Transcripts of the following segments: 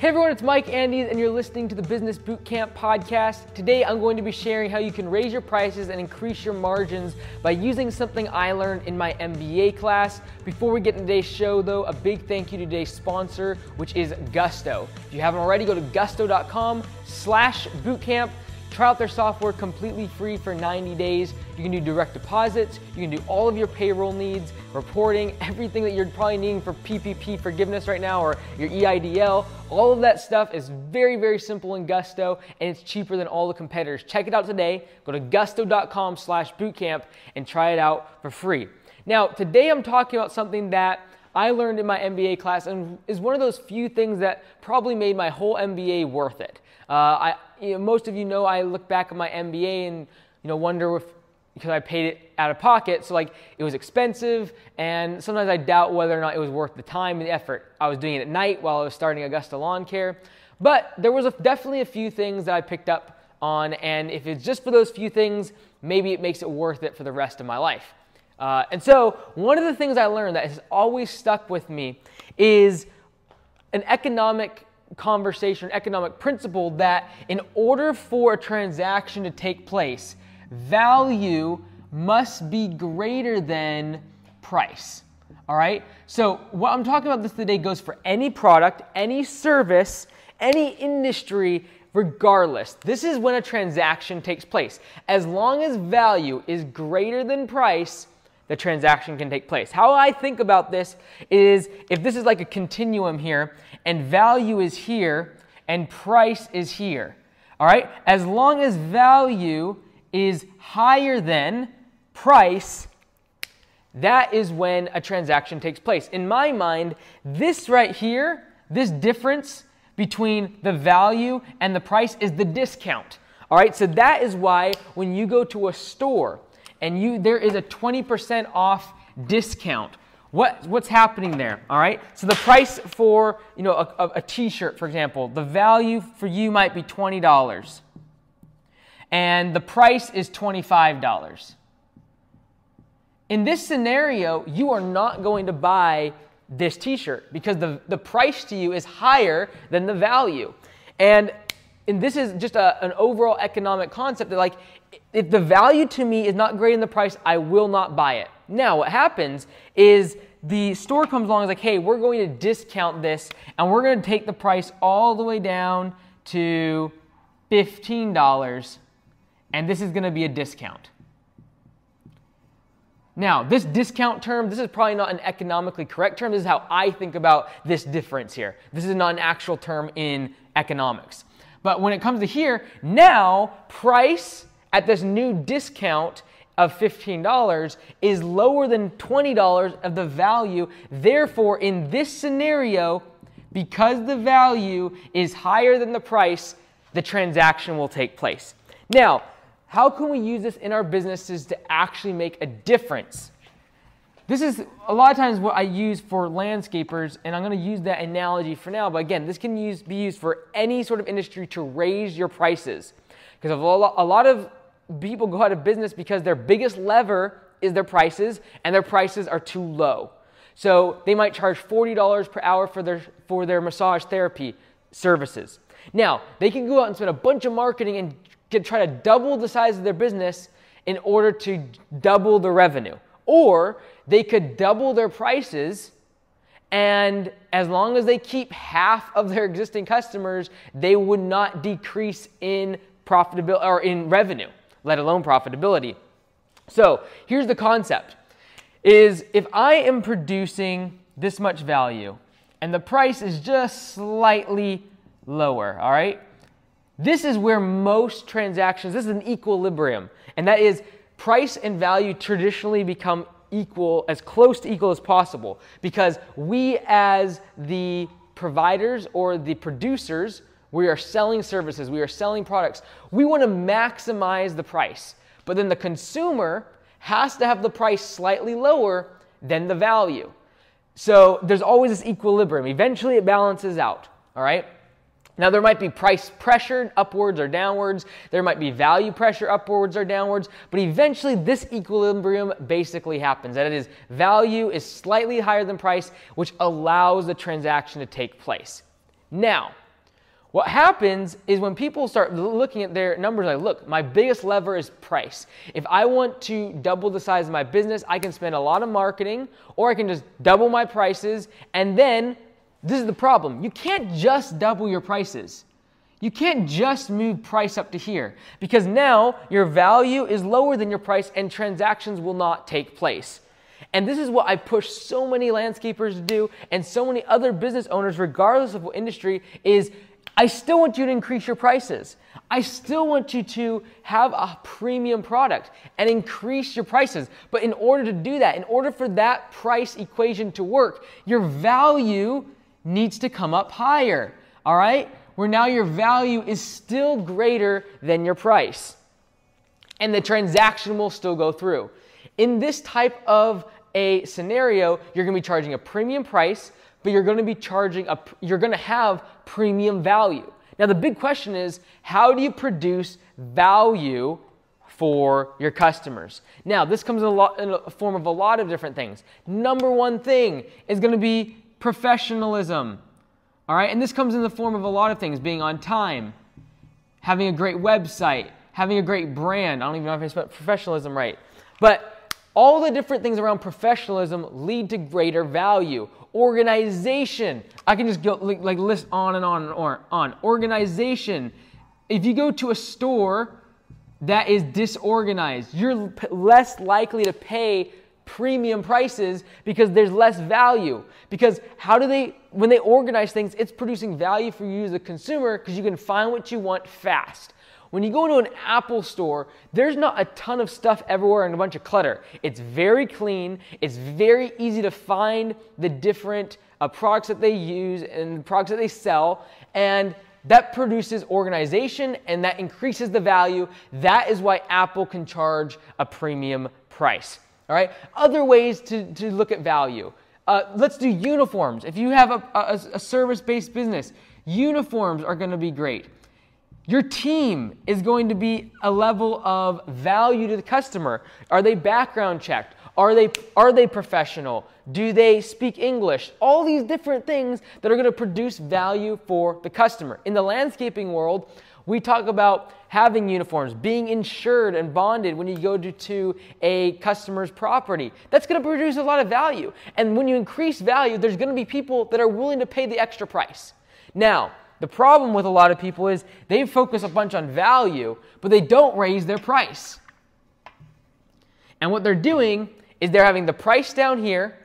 Hey everyone, it's Mike Andes, and you're listening to the Business Bootcamp podcast. Today I'm going to be sharing how you can raise your prices and increase your margins by using something I learned in my MBA class. Before we get into today's show, though, a big thank you to today's sponsor, which is Gusto. If you haven't already, go to gusto.com slash bootcamp. Try out their software completely free for 90 days. You can do direct deposits, you can do all of your payroll needs, reporting, everything that you're probably needing for PPP forgiveness right now or your EIDL. All of that stuff is very, very simple in Gusto and it's cheaper than all the competitors. Check it out today. Go to gusto.com slash bootcamp and try it out for free. Now, today I'm talking about something that I learned in my MBA class and is one of those few things that probably made my whole MBA worth it. Uh, I, you know, most of you know I look back at my MBA and you know wonder if because I paid it out of pocket, so like it was expensive, and sometimes I doubt whether or not it was worth the time and the effort. I was doing it at night while I was starting Augusta Lawn Care, but there was a, definitely a few things that I picked up on, and if it's just for those few things, maybe it makes it worth it for the rest of my life. Uh, and so, one of the things I learned that has always stuck with me is an economic conversation, economic principle that in order for a transaction to take place, value must be greater than price. All right? So, what I'm talking about this today goes for any product, any service, any industry, regardless. This is when a transaction takes place. As long as value is greater than price, the transaction can take place. How I think about this is if this is like a continuum here and value is here and price is here. All right? As long as value is higher than price, that is when a transaction takes place. In my mind, this right here, this difference between the value and the price is the discount. All right? So that is why when you go to a store and you there is a 20% off discount. What, what's happening there? All right. So the price for you know a, a, a T-shirt, for example, the value for you might be twenty dollars, and the price is twenty-five dollars. In this scenario, you are not going to buy this T-shirt because the, the price to you is higher than the value, and and this is just a, an overall economic concept that like if the value to me is not greater than the price, I will not buy it. Now, what happens is the store comes along and is like, hey, we're going to discount this and we're going to take the price all the way down to $15 and this is going to be a discount. Now, this discount term, this is probably not an economically correct term. This is how I think about this difference here. This is not an actual term in economics. But when it comes to here, now price at this new discount of $15 is lower than $20 of the value. Therefore, in this scenario, because the value is higher than the price, the transaction will take place. Now, how can we use this in our businesses to actually make a difference? This is a lot of times what I use for landscapers, and I'm going to use that analogy for now. But again, this can use, be used for any sort of industry to raise your prices. Because a lot of people go out of business because their biggest lever is their prices and their prices are too low. So they might charge $40 per hour for their, for their massage therapy services. Now, they can go out and spend a bunch of marketing and get, try to double the size of their business in order to double the revenue. Or they could double their prices and as long as they keep half of their existing customers, they would not decrease in profitability or in revenue let alone profitability. So here's the concept is if I am producing this much value and the price is just slightly lower, all right? This is where most transactions, this is an equilibrium, and that is price and value traditionally become equal, as close to equal as possible, because we as the providers or the producers we are selling services, we are selling products. We want to maximize the price. But then the consumer has to have the price slightly lower than the value. So there's always this equilibrium. Eventually it balances out, all right? Now, there might be price pressure upwards or downwards. There might be value pressure upwards or downwards. But eventually, this equilibrium basically happens. That is, value is slightly higher than price, which allows the transaction to take place. Now, What happens is when people start looking at their numbers, like, look, my biggest lever is price. If I want to double the size of my business, I can spend a lot of marketing or I can just double my prices. And then this is the problem you can't just double your prices. You can't just move price up to here because now your value is lower than your price and transactions will not take place. And this is what I push so many landscapers to do and so many other business owners, regardless of what industry, is I still want you to increase your prices. I still want you to have a premium product and increase your prices. But in order to do that, in order for that price equation to work, your value needs to come up higher. All right? where now your value is still greater than your price. And the transaction will still go through. In this type of a scenario, you're going to be charging a premium price, but you're going to be charging a you're going to have premium value. Now the big question is, how do you produce value for your customers? Now, this comes in a, lot, in a form of a lot of different things. Number one thing is going to be professionalism. All right, and this comes in the form of a lot of things being on time, having a great website, having a great brand. I don't even know if I spelled professionalism right. But all the different things around professionalism lead to greater value. Organization. I can just go like, list on and on and on. Organization. If you go to a store that is disorganized, you're less likely to pay premium prices because there's less value. Because how do they, when they organize things, it's producing value for you as a consumer because you can find what you want fast. When you go into an Apple store, there's not a ton of stuff everywhere and a bunch of clutter. It's very clean, it's very easy to find the different uh, products that they use and products that they sell, and that produces organization and that increases the value. That is why Apple can charge a premium price. All right. Other ways to, to look at value. Uh, let's do uniforms. If you have a, a, a service based business, uniforms are going to be great. Your team is going to be a level of value to the customer. Are they background checked? Are they, are they professional? Do they speak English? All these different things that are going to produce value for the customer. In the landscaping world, we talk about having uniforms, being insured and bonded when you go to, to a customer's property. That's going to produce a lot of value. And when you increase value, there's going to be people that are willing to pay the extra price. Now, the problem with a lot of people is they focus a bunch on value, but they don't raise their price. And what they're doing is they're having the price down here,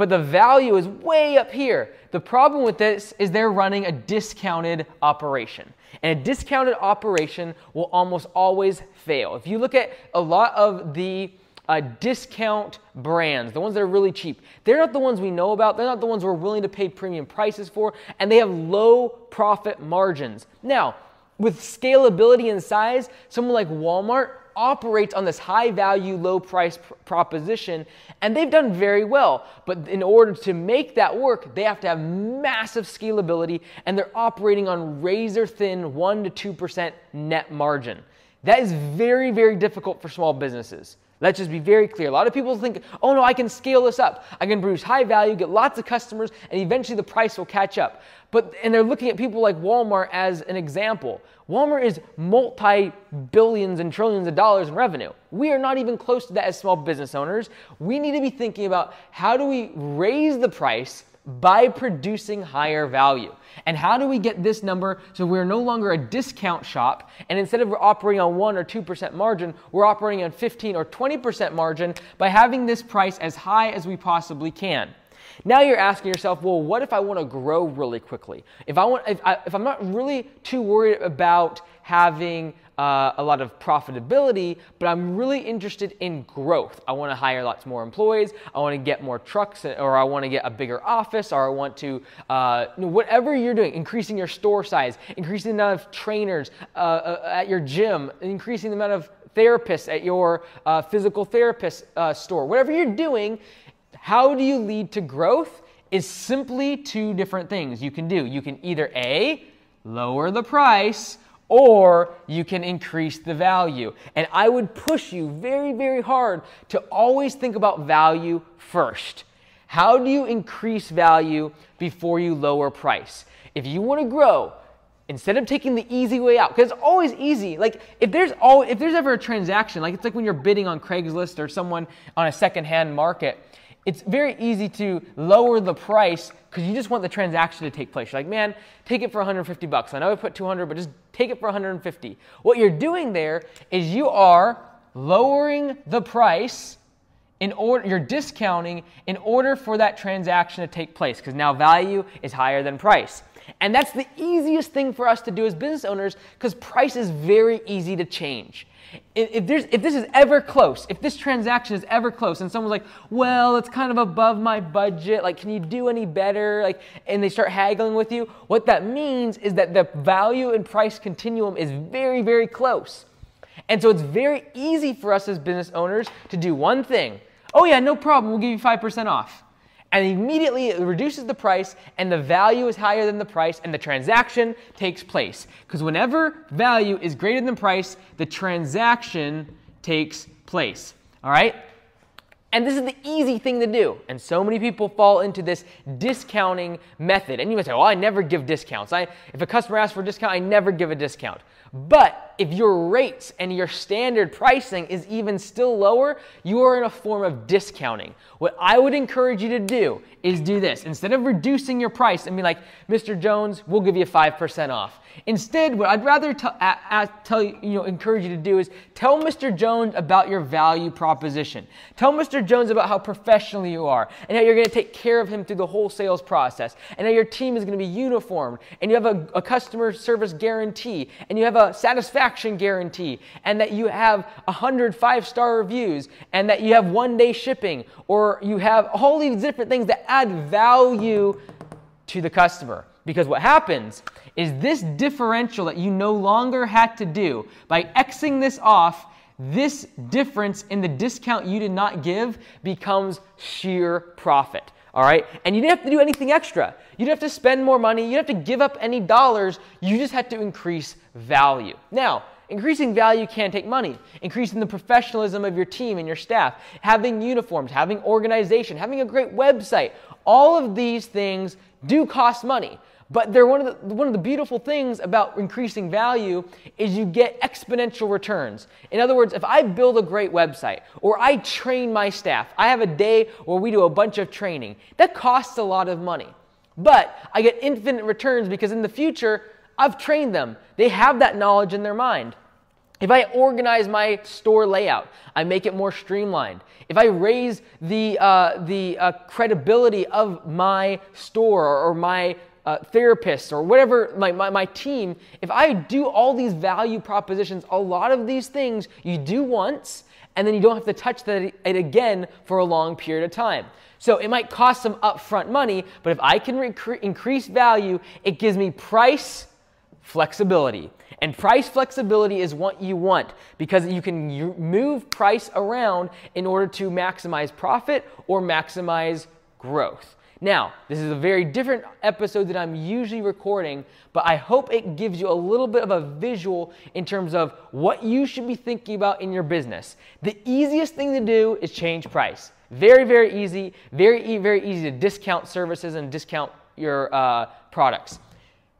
but the value is way up here. The problem with this is they're running a discounted operation. And a discounted operation will almost always fail. If you look at a lot of the uh, discount brands, the ones that are really cheap, they're not the ones we know about. They're not the ones we're willing to pay premium prices for, and they have low profit margins. Now, with scalability and size, someone like Walmart operates on this high value, low price pr- proposition, and they've done very well. But in order to make that work, they have to have massive scalability, and they're operating on razor thin 1% to 2% net margin. That is very, very difficult for small businesses. Let's just be very clear. A lot of people think, oh no, I can scale this up. I can produce high value, get lots of customers, and eventually the price will catch up. But and they're looking at people like Walmart as an example. Walmart is multi billions and trillions of dollars in revenue. We are not even close to that as small business owners. We need to be thinking about how do we raise the price by producing higher value. And how do we get this number so we're no longer a discount shop and instead of operating on 1 or 2% margin, we're operating on 15 or 20% margin by having this price as high as we possibly can. Now you're asking yourself, well, what if I want to grow really quickly? If I want, if, I, if I'm not really too worried about having uh, a lot of profitability, but I'm really interested in growth. I want to hire lots more employees. I want to get more trucks, or I want to get a bigger office, or I want to, uh, whatever you're doing, increasing your store size, increasing the amount of trainers uh, uh at your gym, increasing the amount of therapists at your uh, physical therapist uh, store, whatever you're doing, how do you lead to growth? Is simply two different things you can do. You can either A, lower the price, or you can increase the value. And I would push you very, very hard to always think about value first. How do you increase value before you lower price? If you want to grow, instead of taking the easy way out, because it's always easy. Like if there's all if there's ever a transaction, like it's like when you're bidding on Craigslist or someone on a secondhand market, it's very easy to lower the price because you just want the transaction to take place. You're like, man, take it for 150 bucks. I know I put 200, but just take it for 150. What you're doing there is you are lowering the price in order you're discounting in order for that transaction to take place because now value is higher than price. And that's the easiest thing for us to do as business owners because price is very easy to change. If, if this is ever close, if this transaction is ever close, and someone's like, well, it's kind of above my budget, like, can you do any better? Like, and they start haggling with you, what that means is that the value and price continuum is very, very close. And so it's very easy for us as business owners to do one thing Oh, yeah, no problem. We'll give you 5% off. And immediately it reduces the price, and the value is higher than the price, and the transaction takes place. Because whenever value is greater than price, the transaction takes place. All right? And this is the easy thing to do. And so many people fall into this discounting method. And you might say, well, I never give discounts. I, if a customer asks for a discount, I never give a discount. But if your rates and your standard pricing is even still lower, you are in a form of discounting. What I would encourage you to do is do this. Instead of reducing your price and be like, Mr. Jones, we'll give you 5% off. Instead, what I'd rather t- a- a- tell you, you know, encourage you to do is tell Mr. Jones about your value proposition. Tell Mr. Jones about how professional you are and how you're going to take care of him through the whole sales process and how your team is going to be uniformed and you have a, a customer service guarantee and you have a satisfaction guarantee and that you have 100 five star reviews and that you have one day shipping or you have all these different things that add value to the customer. Because what happens is this differential that you no longer had to do by Xing this off, this difference in the discount you did not give becomes sheer profit. All right? And you didn't have to do anything extra. You didn't have to spend more money. You didn't have to give up any dollars. You just had to increase value. Now, Increasing value can take money. Increasing the professionalism of your team and your staff, having uniforms, having organization, having a great website. All of these things do cost money. But they're one of, the, one of the beautiful things about increasing value is you get exponential returns. In other words, if I build a great website or I train my staff, I have a day where we do a bunch of training, that costs a lot of money. But I get infinite returns because in the future, I've trained them. They have that knowledge in their mind. If I organize my store layout, I make it more streamlined. If I raise the, uh, the uh, credibility of my store or my uh, therapists or whatever, my, my, my team, if I do all these value propositions, a lot of these things you do once and then you don't have to touch that, it again for a long period of time. So it might cost some upfront money, but if I can increase value, it gives me price flexibility. And price flexibility is what you want because you can move price around in order to maximize profit or maximize growth. Now, this is a very different episode that I'm usually recording, but I hope it gives you a little bit of a visual in terms of what you should be thinking about in your business. The easiest thing to do is change price. Very, very easy. Very, very easy to discount services and discount your uh, products.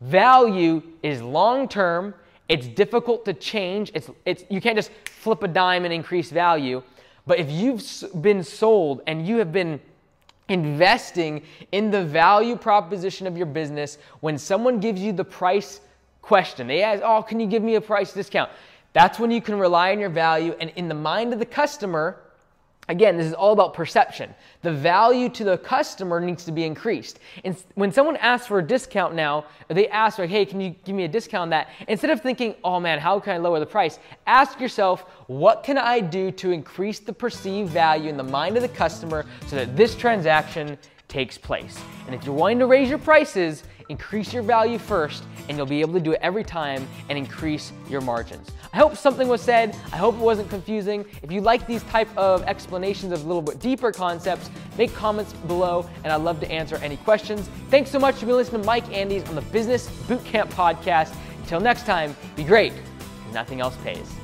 Value is long term. It's difficult to change. It's, it's, you can't just flip a dime and increase value. But if you've been sold and you have been investing in the value proposition of your business, when someone gives you the price question, they ask, Oh, can you give me a price discount? That's when you can rely on your value. And in the mind of the customer, Again, this is all about perception. The value to the customer needs to be increased. And when someone asks for a discount now, they ask, like, hey, can you give me a discount on that? Instead of thinking, oh man, how can I lower the price? Ask yourself, what can I do to increase the perceived value in the mind of the customer so that this transaction takes place? And if you're wanting to raise your prices, increase your value first, and you'll be able to do it every time and increase your margins. I hope something was said. I hope it wasn't confusing. If you like these type of explanations of a little bit deeper concepts, make comments below, and I'd love to answer any questions. Thanks so much for listening to Mike Andes on the Business Bootcamp podcast. Until next time, be great. Nothing else pays.